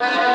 you